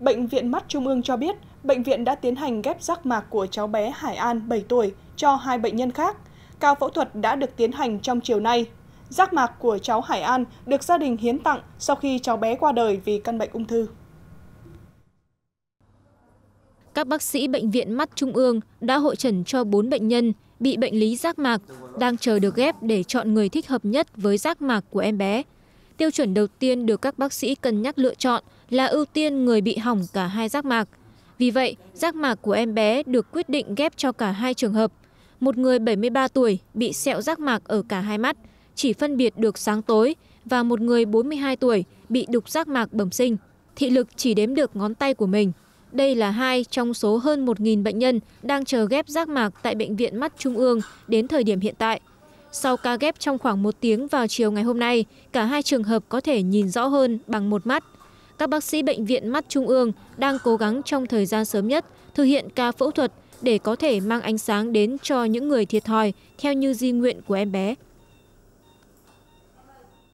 Bệnh viện Mắt Trung ương cho biết, bệnh viện đã tiến hành ghép rác mạc của cháu bé Hải An 7 tuổi cho hai bệnh nhân khác. Ca phẫu thuật đã được tiến hành trong chiều nay. Rác mạc của cháu Hải An được gia đình hiến tặng sau khi cháu bé qua đời vì căn bệnh ung thư. Các bác sĩ Bệnh viện Mắt Trung ương đã hội trần cho 4 bệnh nhân bị bệnh lý rác mạc, đang chờ được ghép để chọn người thích hợp nhất với rác mạc của em bé. Tiêu chuẩn đầu tiên được các bác sĩ cân nhắc lựa chọn là ưu tiên người bị hỏng cả hai rác mạc. Vì vậy, rác mạc của em bé được quyết định ghép cho cả hai trường hợp. Một người 73 tuổi bị sẹo rác mạc ở cả hai mắt, chỉ phân biệt được sáng tối, và một người 42 tuổi bị đục rác mạc bẩm sinh, thị lực chỉ đếm được ngón tay của mình. Đây là hai trong số hơn 1.000 bệnh nhân đang chờ ghép rác mạc tại Bệnh viện Mắt Trung ương đến thời điểm hiện tại. Sau ca ghép trong khoảng một tiếng vào chiều ngày hôm nay, cả hai trường hợp có thể nhìn rõ hơn bằng một mắt. Các bác sĩ Bệnh viện Mắt Trung ương đang cố gắng trong thời gian sớm nhất thực hiện ca phẫu thuật để có thể mang ánh sáng đến cho những người thiệt thòi theo như di nguyện của em bé.